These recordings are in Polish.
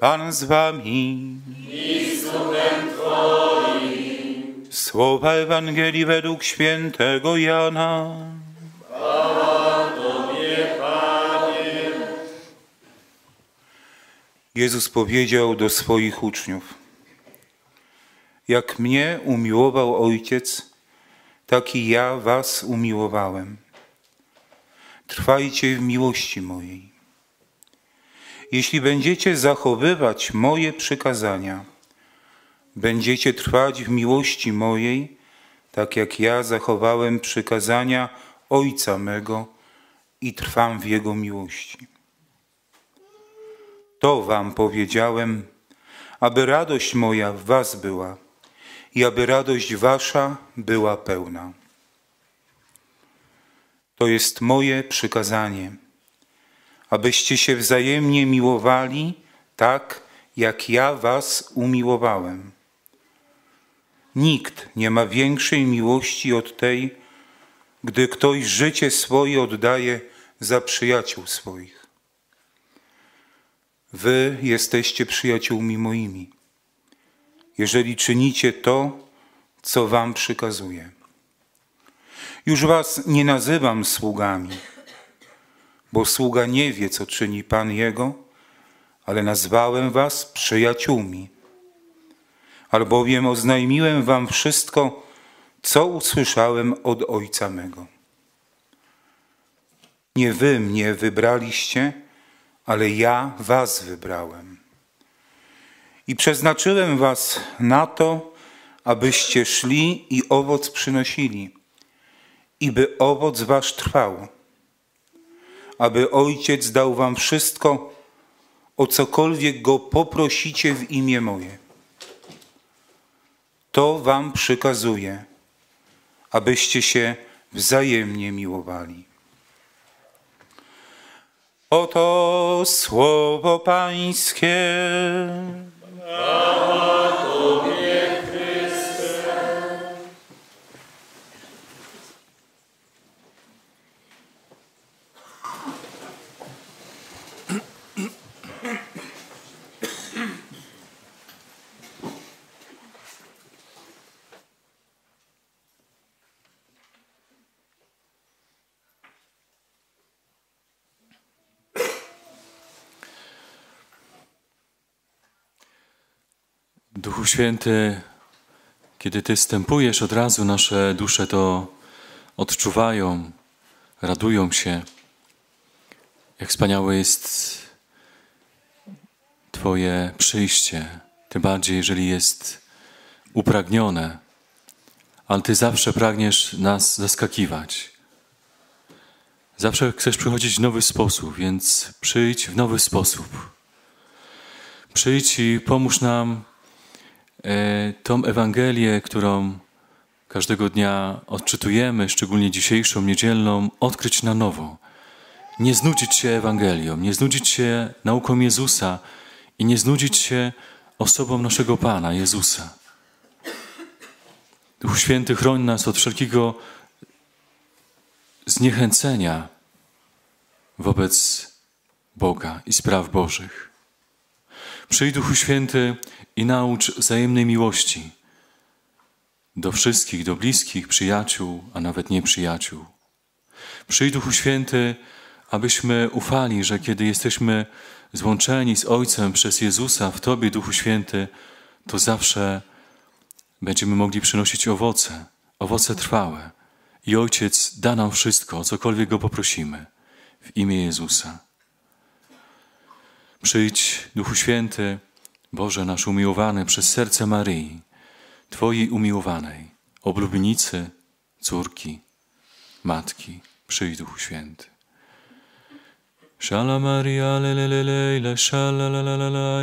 Pan z wami. Słowa Ewangelii według świętego Jana. Jezus powiedział do swoich uczniów: Jak mnie umiłował Ojciec, tak i ja was umiłowałem. Trwajcie w miłości mojej. Jeśli będziecie zachowywać moje przykazania, będziecie trwać w miłości mojej, tak jak ja zachowałem przykazania Ojca mego i trwam w Jego miłości. To wam powiedziałem, aby radość moja w was była i aby radość wasza była pełna. To jest moje przykazanie, abyście się wzajemnie miłowali tak, jak ja was umiłowałem. Nikt nie ma większej miłości od tej, gdy ktoś życie swoje oddaje za przyjaciół swoich. Wy jesteście przyjaciółmi moimi, jeżeli czynicie to, co wam przykazuję. Już was nie nazywam sługami, bo sługa nie wie, co czyni Pan Jego, ale nazwałem was przyjaciółmi. Albowiem oznajmiłem wam wszystko, co usłyszałem od Ojca mego. Nie wy mnie wybraliście, ale ja was wybrałem. I przeznaczyłem was na to, abyście szli i owoc przynosili, i by owoc wasz trwał, aby Ojciec dał wam wszystko, o cokolwiek Go poprosicie w imię moje. To wam przykazuję, abyście się wzajemnie miłowali. Oto słowo Pańskie. Duchu Święty, kiedy Ty wstępujesz, od razu nasze dusze to odczuwają, radują się. Jak wspaniałe jest Twoje przyjście, tym bardziej, jeżeli jest upragnione, ale Ty zawsze pragniesz nas zaskakiwać. Zawsze chcesz przychodzić w nowy sposób, więc przyjdź w nowy sposób. Przyjdź i pomóż nam tą Ewangelię, którą każdego dnia odczytujemy, szczególnie dzisiejszą, niedzielną, odkryć na nowo. Nie znudzić się Ewangelią, nie znudzić się nauką Jezusa i nie znudzić się osobą naszego Pana, Jezusa. Duch Święty chroń nas od wszelkiego zniechęcenia wobec Boga i spraw Bożych. Przyjdź Duchu Święty i naucz wzajemnej miłości do wszystkich, do bliskich, przyjaciół, a nawet nieprzyjaciół. Przyjdź Duchu Święty, abyśmy ufali, że kiedy jesteśmy złączeni z Ojcem przez Jezusa w Tobie, Duchu Święty, to zawsze będziemy mogli przynosić owoce, owoce trwałe. I Ojciec da nam wszystko, o cokolwiek Go poprosimy, w imię Jezusa. Przyjdź, Duchu Święty, Boże nasz umiłowany przez serce Maryi, Twojej umiłowanej, oblubnicy, córki, matki, przyjdź Duchu Święty. Shala Maria le le le le le shala la la la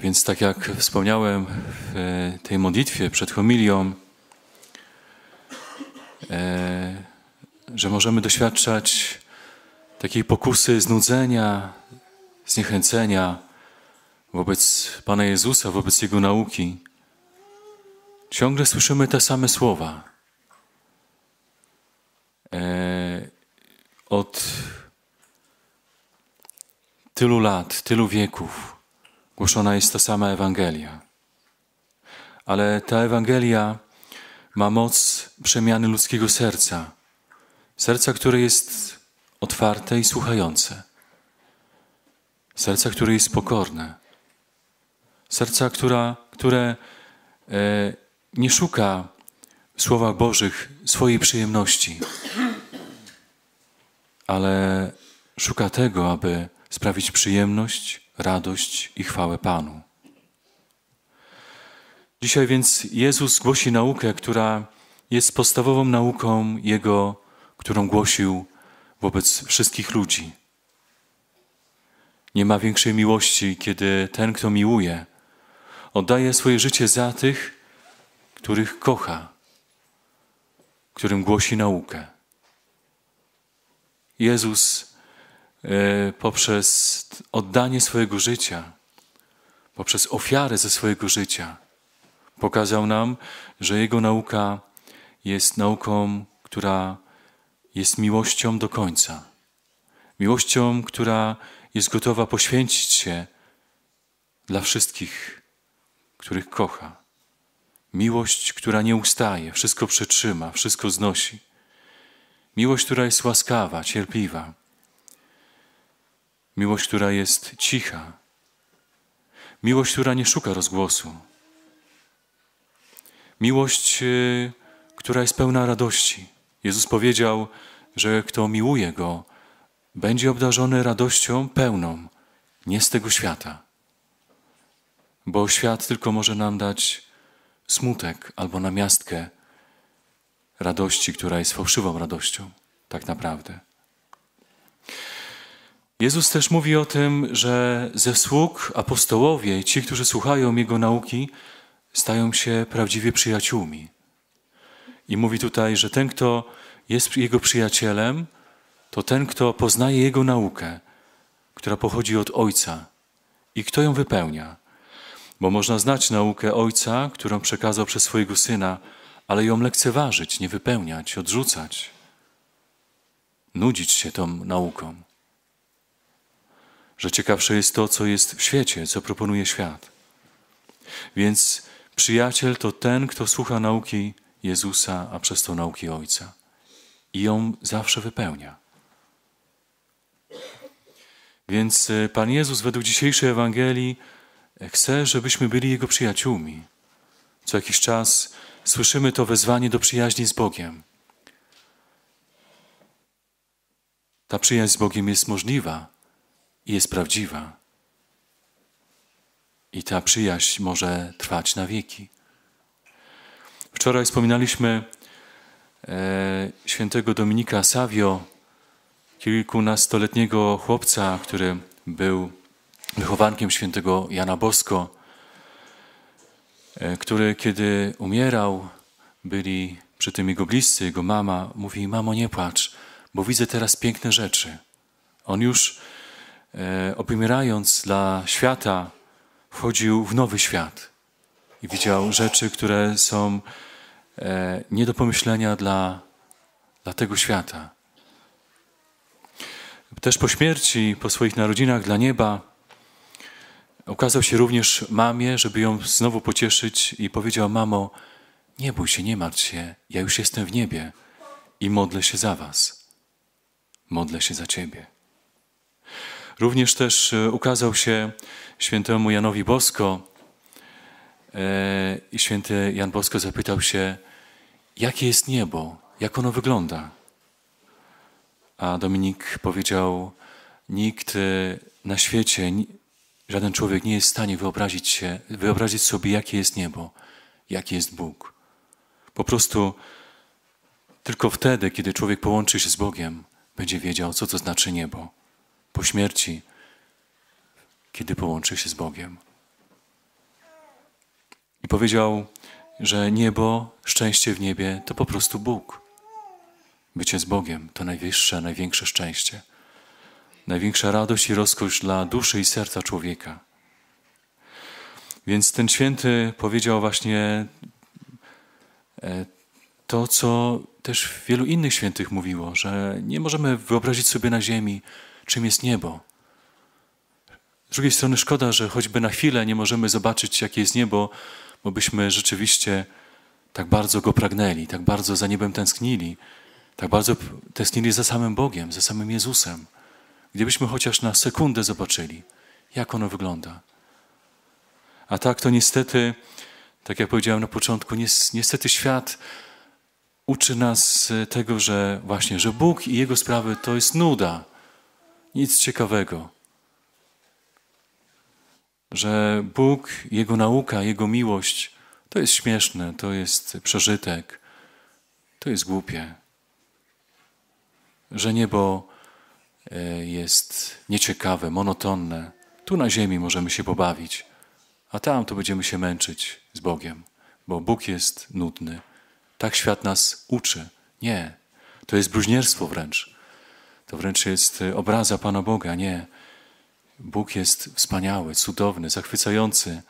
więc tak jak wspomniałem w tej modlitwie przed homilią, e, że możemy doświadczać takiej pokusy znudzenia, zniechęcenia wobec Pana Jezusa, wobec Jego nauki, ciągle słyszymy te same słowa. E, od tylu lat, tylu wieków głoszona jest ta sama Ewangelia. Ale ta Ewangelia ma moc przemiany ludzkiego serca. Serca, które jest otwarte i słuchające. Serca, które jest pokorne. Serca, która, które e, nie szuka w słowach Bożych swojej przyjemności, ale szuka tego, aby sprawić przyjemność, radość i chwałę Panu. Dzisiaj więc Jezus głosi naukę, która jest podstawową nauką Jego, którą głosił wobec wszystkich ludzi. Nie ma większej miłości, kiedy ten, kto miłuje, oddaje swoje życie za tych, których kocha, którym głosi naukę. Jezus poprzez oddanie swojego życia, poprzez ofiarę ze swojego życia, pokazał nam, że Jego nauka jest nauką, która jest miłością do końca. Miłością, która jest gotowa poświęcić się dla wszystkich, których kocha. Miłość, która nie ustaje, wszystko przetrzyma, wszystko znosi. Miłość, która jest łaskawa, cierpliwa. Miłość, która jest cicha. Miłość, która nie szuka rozgłosu. Miłość, y, która jest pełna radości. Jezus powiedział, że kto miłuje Go, będzie obdarzony radością pełną, nie z tego świata. Bo świat tylko może nam dać smutek albo namiastkę radości, która jest fałszywą radością, tak naprawdę. Jezus też mówi o tym, że ze sług apostołowie ci, którzy słuchają Jego nauki, stają się prawdziwie przyjaciółmi. I mówi tutaj, że ten, kto jest Jego przyjacielem, to ten, kto poznaje Jego naukę, która pochodzi od Ojca i kto ją wypełnia. Bo można znać naukę Ojca, którą przekazał przez swojego Syna, ale ją lekceważyć, nie wypełniać, odrzucać, nudzić się tą nauką. Że ciekawsze jest to, co jest w świecie, co proponuje świat. Więc przyjaciel to ten, kto słucha nauki Jezusa, a przez to nauki Ojca i ją zawsze wypełnia. Więc e, Pan Jezus według dzisiejszej Ewangelii e, chce, żebyśmy byli Jego przyjaciółmi. Co jakiś czas słyszymy to wezwanie do przyjaźni z Bogiem. Ta przyjaźń z Bogiem jest możliwa i jest prawdziwa. I ta przyjaźń może trwać na wieki. Wczoraj wspominaliśmy e, świętego Dominika Savio, kilkunastoletniego chłopca, który był wychowankiem świętego Jana Bosko, e, który kiedy umierał, byli przy tym jego bliscy, jego mama, mówi, mamo nie płacz, bo widzę teraz piękne rzeczy. On już e, obmierając dla świata, wchodził w nowy świat i widział rzeczy, które są e, nie do pomyślenia dla, dla tego świata. Też po śmierci, po swoich narodzinach dla nieba, ukazał się również mamie, żeby ją znowu pocieszyć i powiedział: Mamo, nie bój się, nie martw się, ja już jestem w niebie i modlę się za Was. Modlę się za Ciebie. Również też e, ukazał się świętemu Janowi Bosko e, i święty Jan Bosko zapytał się, jakie jest niebo, jak ono wygląda. A Dominik powiedział, nikt e, na świecie, żaden człowiek nie jest w stanie wyobrazić, się, wyobrazić sobie, jakie jest niebo, jaki jest Bóg. Po prostu tylko wtedy, kiedy człowiek połączy się z Bogiem, będzie wiedział, co to znaczy niebo. Po śmierci, kiedy połączy się z Bogiem. I powiedział, że niebo, szczęście w niebie to po prostu Bóg. Bycie z Bogiem to najwyższe, największe szczęście. największa radość i rozkosz dla duszy i serca człowieka. Więc ten święty powiedział właśnie e, to, co też wielu innych świętych mówiło, że nie możemy wyobrazić sobie na ziemi, czym jest niebo. Z drugiej strony szkoda, że choćby na chwilę nie możemy zobaczyć, jakie jest niebo, bo byśmy rzeczywiście tak bardzo go pragnęli, tak bardzo za niebem tęsknili, tak bardzo tęsknili za samym Bogiem, za samym Jezusem. Gdybyśmy chociaż na sekundę zobaczyli, jak ono wygląda. A tak to niestety, tak jak powiedziałem na początku, niestety świat uczy nas tego, że właśnie, że Bóg i Jego sprawy to jest nuda, nic ciekawego. Że Bóg, Jego nauka, Jego miłość to jest śmieszne, to jest przeżytek, to jest głupie. Że niebo e, jest nieciekawe, monotonne. Tu na ziemi możemy się pobawić, a tam to będziemy się męczyć z Bogiem, bo Bóg jest nudny. Tak świat nas uczy. Nie, to jest bluźnierstwo wręcz. To wręcz jest e, obraza Pana Boga. Nie. Bóg jest wspaniały, cudowny, zachwycający.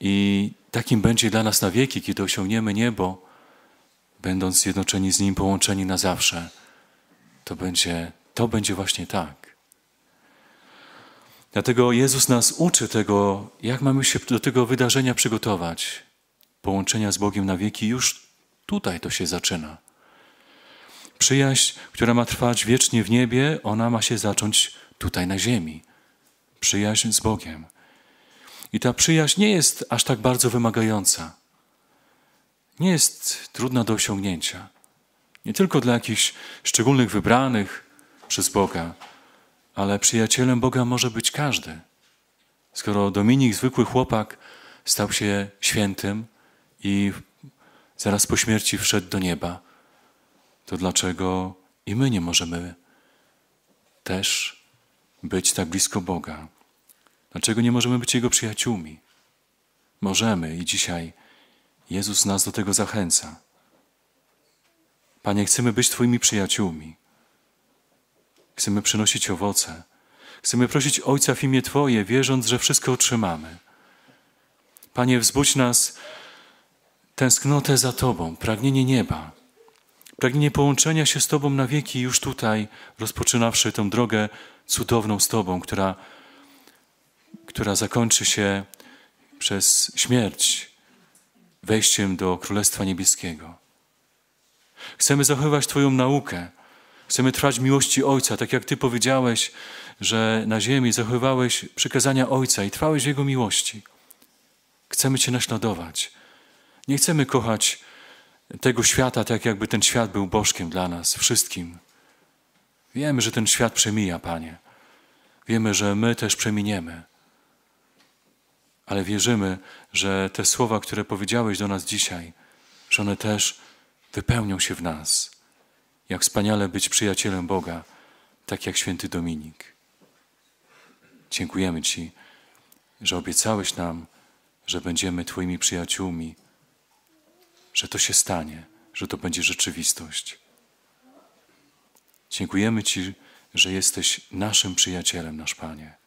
I takim będzie dla nas na wieki, kiedy osiągniemy niebo, będąc zjednoczeni z Nim, połączeni na zawsze. To będzie, to będzie właśnie tak. Dlatego Jezus nas uczy tego, jak mamy się do tego wydarzenia przygotować. Połączenia z Bogiem na wieki już tutaj to się zaczyna. Przyjaźń, która ma trwać wiecznie w niebie, ona ma się zacząć tutaj na ziemi. Przyjaźń z Bogiem. I ta przyjaźń nie jest aż tak bardzo wymagająca. Nie jest trudna do osiągnięcia. Nie tylko dla jakichś szczególnych wybranych przez Boga, ale przyjacielem Boga może być każdy. Skoro Dominik, zwykły chłopak, stał się świętym i zaraz po śmierci wszedł do nieba, to dlaczego i my nie możemy też być tak blisko Boga? Dlaczego nie możemy być Jego przyjaciółmi? Możemy i dzisiaj Jezus nas do tego zachęca. Panie, chcemy być Twoimi przyjaciółmi. Chcemy przynosić owoce. Chcemy prosić Ojca w imię Twoje, wierząc, że wszystko otrzymamy. Panie, wzbudź nas tęsknotę za Tobą, pragnienie nieba, pragnienie połączenia się z Tobą na wieki już tutaj, rozpoczynawszy tę drogę cudowną z Tobą, która która zakończy się przez śmierć wejściem do Królestwa Niebieskiego. Chcemy zachowywać Twoją naukę. Chcemy trwać w miłości Ojca, tak jak Ty powiedziałeś, że na ziemi zachowywałeś przykazania Ojca i trwałeś w Jego miłości. Chcemy Cię naśladować. Nie chcemy kochać tego świata tak, jakby ten świat był bożkiem dla nas, wszystkim. Wiemy, że ten świat przemija, Panie. Wiemy, że my też przeminiemy ale wierzymy, że te słowa, które powiedziałeś do nas dzisiaj, że one też wypełnią się w nas. Jak wspaniale być przyjacielem Boga, tak jak święty Dominik. Dziękujemy Ci, że obiecałeś nam, że będziemy Twoimi przyjaciółmi, że to się stanie, że to będzie rzeczywistość. Dziękujemy Ci, że jesteś naszym przyjacielem, nasz Panie.